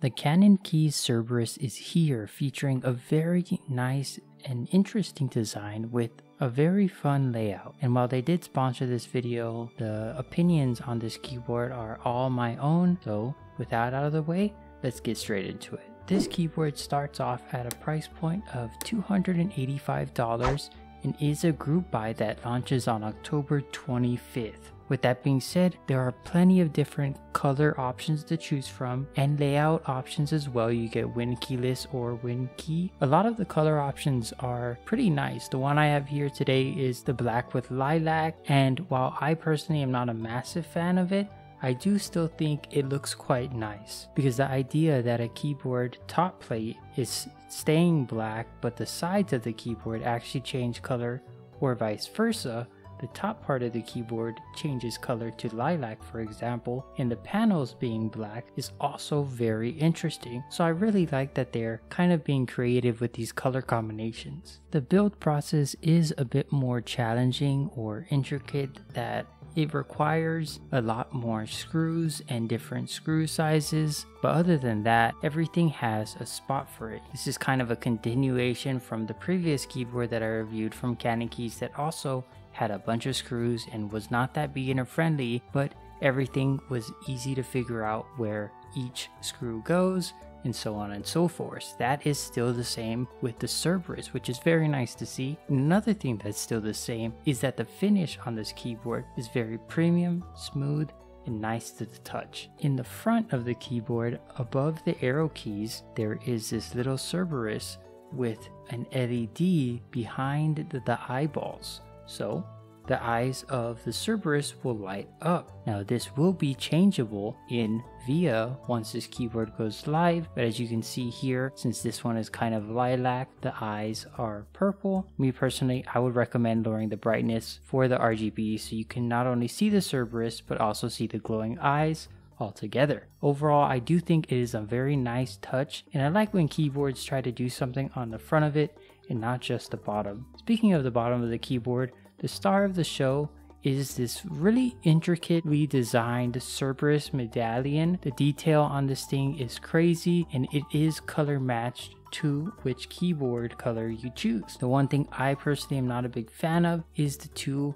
The CannonKeys Cerberus is here featuring a very nice and interesting design with a very fun layout. And while they did sponsor this video, the opinions on this keyboard are all my own. So with that out of the way, let's get straight into it. This keyboard starts off at a price point of $285 and is a group buy that launches on October 25th. With that being said, there are plenty of different color options to choose from and layout options as well. You get Win keyless or Win key. A lot of the color options are pretty nice. The one I have here today is the black with lilac and while I personally am not a massive fan of it, I do still think it looks quite nice because the idea that a keyboard top plate is staying black but the sides of the keyboard actually change color or vice versa the top part of the keyboard changes color to lilac for example and the panels being black is also very interesting so I really like that they're kind of being creative with these color combinations. The build process is a bit more challenging or intricate that it requires a lot more screws and different screw sizes, but other than that, everything has a spot for it. This is kind of a continuation from the previous keyboard that I reviewed from CannonKeys that also had a bunch of screws and was not that beginner friendly, but everything was easy to figure out where each screw goes and so on and so forth. That is still the same with the Cerberus, which is very nice to see. Another thing that's still the same is that the finish on this keyboard is very premium, smooth, and nice to the touch. In the front of the keyboard, above the arrow keys, there is this little Cerberus with an LED behind the, eyeballs. So the eyes of the Cerberus will light up. Now this will be changeable in VIA once this keyboard goes live, but as you can see here, since this one is kind of lilac, the eyes are purple. Me personally, I would recommend lowering the brightness for the RGB so you can not only see the Cerberus, but also see the glowing eyes altogether. Overall, I do think it is a very nice touch, and I like when keyboards try to do something on the front of it and not just the bottom. Speaking of the bottom of the keyboard, the star of the show is this really intricately designed Cerberus medallion. The detail on this thing is crazy and it is color matched to which keyboard color you choose. The one thing I personally am not a big fan of is the two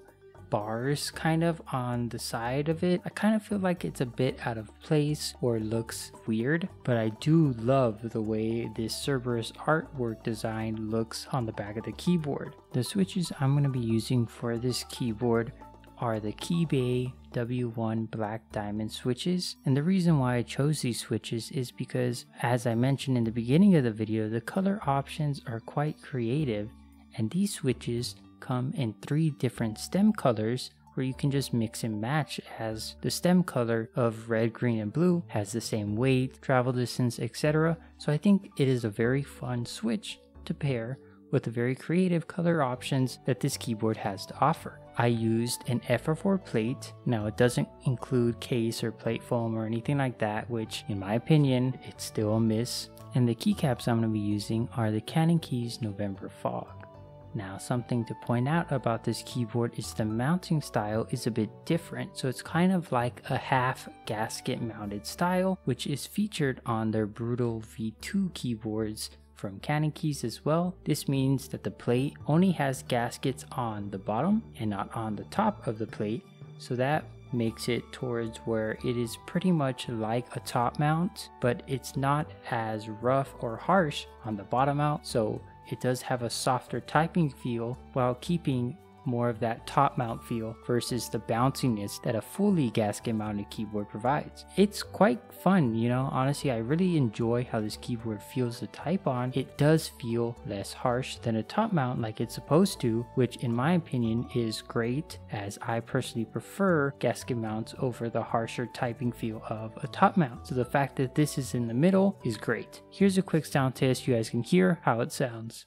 bars kind of on the side of it. I kind of feel like it's a bit out of place or looks weird, but I do love the way this Cerberus artwork design looks on the back of the keyboard. The switches I'm going to be using for this keyboard are the Keybay W1 black diamond switches and the reason why I chose these switches is because as I mentioned in the beginning of the video the color options are quite creative and these switches come in three different stem colors where you can just mix and match as the stem color of red, green, and blue has the same weight, travel distance, etc. So I think it is a very fun switch to pair with the very creative color options that this keyboard has to offer. I used an FR4 plate. Now it doesn't include case or plate foam or anything like that, which in my opinion, it's still a miss. And the keycaps I'm going to be using are the CannonKeys November Fog. Now something to point out about this keyboard is the mounting style is a bit different so it's kind of like a half gasket mounted style which is featured on their Brutal V2 keyboards from CannonKeys as well. This means that the plate only has gaskets on the bottom and not on the top of the plate so that makes it towards where it is pretty much like a top mount but it's not as rough or harsh on the bottom mount so it does have a softer typing feel while keeping more of that top mount feel versus the bounciness that a fully gasket mounted keyboard provides. It's quite fun, you know, honestly I really enjoy how this keyboard feels to type on. It does feel less harsh than a top mount like it's supposed to, which in my opinion is great as I personally prefer gasket mounts over the harsher typing feel of a top mount. So the fact that this is in the middle is great. Here's a quick sound test you guys can hear how it sounds.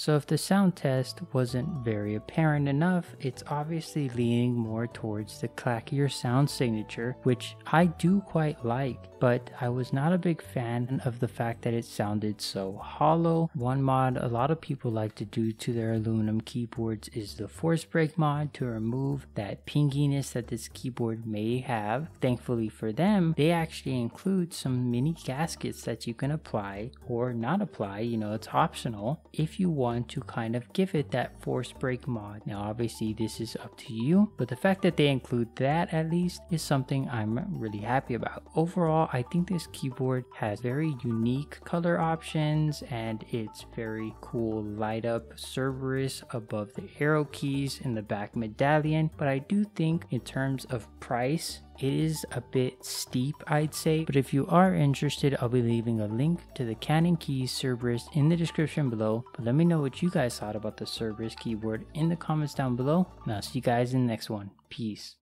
So if the sound test wasn't very apparent enough, it's obviously leaning more towards the clackier sound signature, which I do quite like, but I was not a big fan of the fact that it sounded so hollow. One mod a lot of people like to do to their aluminum keyboards is the force break mod to remove that pinginess that this keyboard may have. Thankfully for them, they actually include some mini gaskets that you can apply or not apply, you know, it's optional if you want to kind of give it that force break mod. Now obviously this is up to you, but the fact that they include that at least is something I'm really happy about. Overall, I think this keyboard has very unique color options and it's very cool light up Cerberus above the arrow keys in the back medallion, but I do think in terms of price, it is a bit steep, I'd say, but if you are interested, I'll be leaving a link to the CannonKeys Cerberus in the description below. But let me know what you guys thought about the Cerberus keyboard in the comments down below, and I'll see you guys in the next one. Peace.